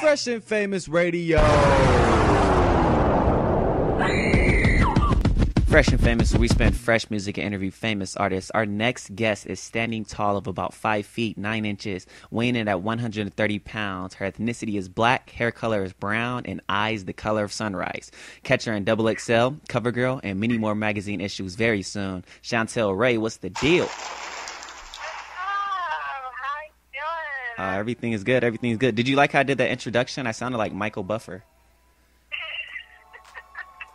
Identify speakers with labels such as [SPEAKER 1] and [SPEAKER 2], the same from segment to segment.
[SPEAKER 1] Fresh and Famous Radio. Fresh and Famous, we spend fresh music and interview famous artists. Our next guest is standing tall of about 5 feet 9 inches, weighing in at 130 pounds. Her ethnicity is black, hair color is brown, and eyes the color of sunrise. Catch her in Double XL, CoverGirl, and many more magazine issues very soon. Chantel Rae, what's the deal? Uh, everything is good. Everything is good. Did you like how I did that introduction? I sounded like Michael Buffer.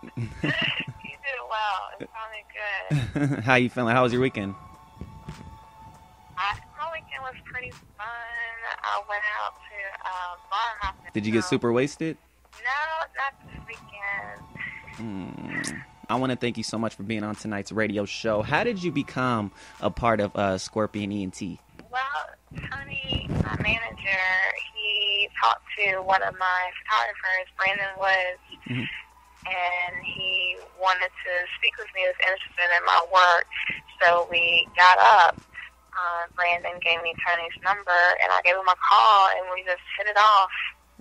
[SPEAKER 2] you did well. It sounded good.
[SPEAKER 1] how you feeling? How was your weekend?
[SPEAKER 2] I, my weekend was pretty fun. I went out to uh, bar hopping.
[SPEAKER 1] Did you get super wasted?
[SPEAKER 2] No, not this weekend.
[SPEAKER 1] Hmm. I want to thank you so much for being on tonight's radio show. How did you become a part of uh, Skorpion ENT?
[SPEAKER 2] Well, Tony, my manager, he talked to one of my photographers, Brandon Woods,
[SPEAKER 1] Mhm.
[SPEAKER 2] and he wanted to speak with me. He was interested in my work, so we got up. Uh, Brandon gave me Tony's number, and I gave him a call, and we just hit it off.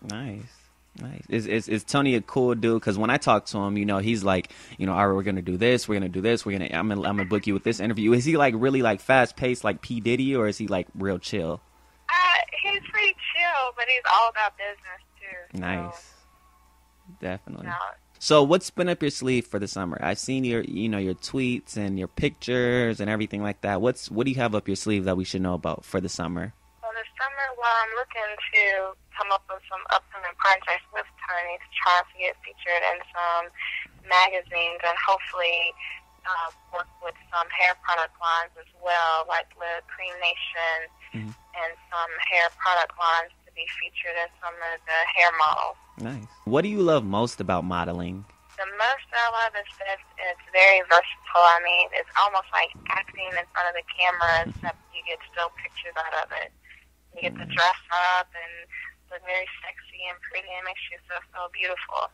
[SPEAKER 1] Nice. Nice. Is, is is Tony a cool dude? Because when I talk to him, you know, he's like, you know, all right, we're gonna do this, we're gonna do this, we're gonna, I'm gonna, I'm gonna book you with this interview. Is he like really like fast paced, like P Diddy, or is he like real chill?
[SPEAKER 2] Uh, he's pretty chill, but he's all about business too. so,
[SPEAKER 1] Nice. Definitely.
[SPEAKER 2] you
[SPEAKER 1] So what's been up your sleeve for the summer? I've seen your, you know, your tweets and your pictures and everything like that. What's what do you have up your sleeve that we should know about for the summer?
[SPEAKER 2] Well, this summer, well, I'm looking to come up with some upcoming projects with Tony to try to get featured in some magazines and hopefully uh, work with some hair product lines as well, like the Creme of Nature
[SPEAKER 1] Mhm.
[SPEAKER 2] and some hair product lines be featured in some of the hair models.
[SPEAKER 1] Nice. What do you love most about modeling?
[SPEAKER 2] The most I love is that it's very versatile. I mean, it's almost like acting in front of the camera, except you get still pictures out of it. You get to dress up and look very sexy and pretty and makes you feel so beautiful.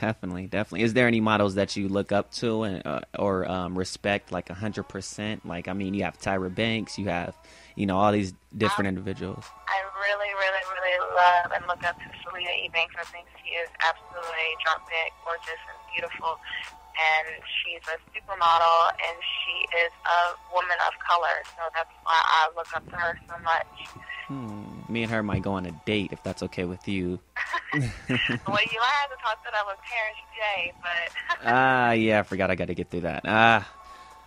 [SPEAKER 1] Definitely, definitely. Is there any models that you look up to and uh, or um, respect like a hundred percent? Like, I mean, you have Tyra Banks, you have, you know, all these different individuals.
[SPEAKER 2] I love and look up to Selita Ebanks. I think she is absolutely drop dead gorgeous and beautiful. And she's a supermodel and she is a woman of color. So that's why I look up to her so much.
[SPEAKER 1] Hmm. Me and her might go on a date if that's okay with you.
[SPEAKER 2] well, you might have to talk to that with Terrence J, but
[SPEAKER 1] Ah, yeah, I forgot I got to get through that. Ah,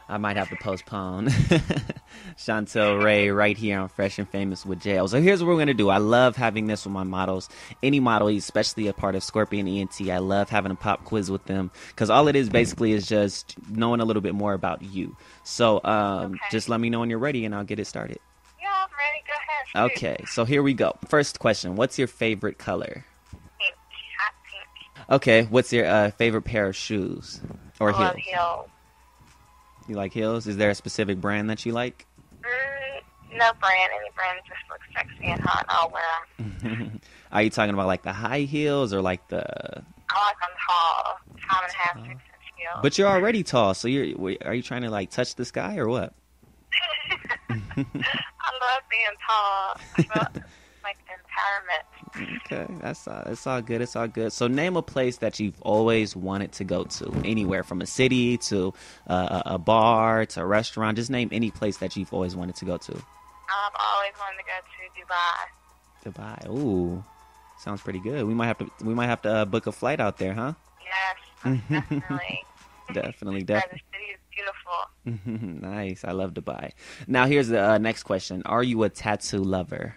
[SPEAKER 1] I might have to postpone. Chantel Rae right here on Fresh and Famous with Jay-O. So here's what we're going to do. I love having this with my models. Any model, especially a part of Skorpion ENT, I love having a pop quiz with them because all it is basically is just knowing a little bit more about you. So um,
[SPEAKER 2] Okay.
[SPEAKER 1] just let me know when you're ready and I'll get it started.
[SPEAKER 2] yeah, I'm ready. Go ahead. shoot.
[SPEAKER 1] Okay, so here we go. First question What's your favorite color?
[SPEAKER 2] Pink, hot pink.
[SPEAKER 1] Okay, what's your uh, favorite pair of shoes or heels?
[SPEAKER 2] heels.
[SPEAKER 1] You like heels? Is there a specific brand that you like?
[SPEAKER 2] Mm, no brand. Any brand just looks sexy and hot. I'll wear 'em.
[SPEAKER 1] Are you talking about like the high heels or like the?
[SPEAKER 2] I like them tall, five and a half, six inch heels.
[SPEAKER 1] But you're already tall, so you're. Are you trying to like touch the sky or what?
[SPEAKER 2] I love being tall. Like empowerment.
[SPEAKER 1] Okay, that's all, It's all good. It's all good. So name a place that you've always wanted to go to, anywhere from a city to uh, a a bar to a restaurant. Just name any place that you've always wanted to go to.
[SPEAKER 2] I've always wanted to go to Dubai.
[SPEAKER 1] Dubai. Ooh, sounds pretty good. We might have to. We might have to uh, book a flight out there, huh?
[SPEAKER 2] Yes, definitely.
[SPEAKER 1] Definitely,
[SPEAKER 2] Yeah,
[SPEAKER 1] definitely.
[SPEAKER 2] the city is beautiful.
[SPEAKER 1] nice. I love Dubai. Now here's the uh, next question: Are you a tattoo lover?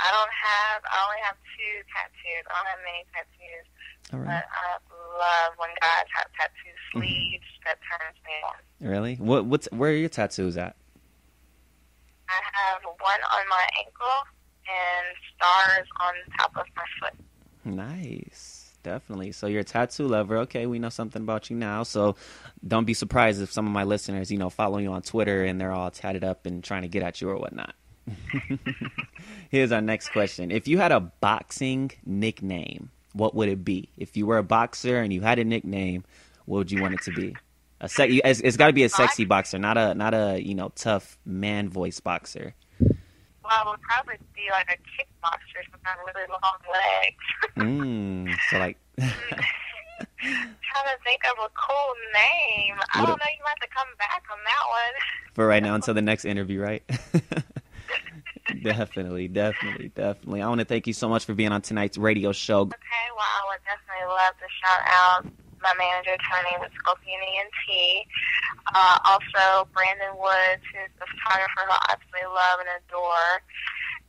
[SPEAKER 2] I don't have. I only have two tattoos. I don't have many tattoos,
[SPEAKER 1] All
[SPEAKER 2] but. I love when guys have tattoo
[SPEAKER 1] Mm-hmm.
[SPEAKER 2] sleeves. That turns me on.
[SPEAKER 1] Really? What? What's? Where are your tattoos at?
[SPEAKER 2] I have one on my ankle and stars on top of my foot.
[SPEAKER 1] Nice. Definitely. So you're a tattoo lover. Okay, we know something about you now. So don't be surprised if some of my listeners, you know, follow you on Twitter and they're all tatted up and trying to get at you or whatnot. Here's our next question. If you had a boxing nickname, what would it be? If you were a boxer and you had a nickname, what would you want it to be? A sec- it's, it's got to be a sexy boxer, not a not a you know tough man voice boxer.
[SPEAKER 2] Well, I would probably be like a kickboxer with a really long eggs.
[SPEAKER 1] mm, so like.
[SPEAKER 2] Trying to think of a cool name. I don't know. You might have to come back on that one.
[SPEAKER 1] For right now, until the next interview, right? Definitely, definitely, definitely. I want to thank you so much for being on tonight's radio show.
[SPEAKER 2] Okay, well, I would definitely love to shout out my manager, Tony, with Skorpion ENT. Uh, also, Brandon Woods, who's the photographer who I absolutely love and adore.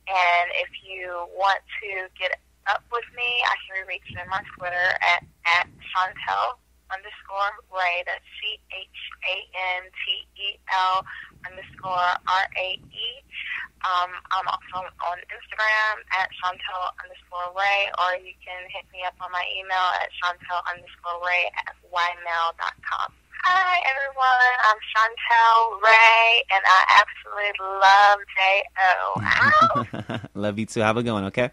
[SPEAKER 2] And if you want to get up with me, I can be reached on my Twitter at, at Chantel underscore Rae. That's C H A N T E L underscore R A E. Um, I'm also on Instagram at Chantel underscore Rae, or you can hit me up on my email at Chantel underscore Rae at ymail.com. Hi, everyone. I'm Chantel Rae, and I absolutely love Jay-O
[SPEAKER 1] love you too. Have a good one, okay?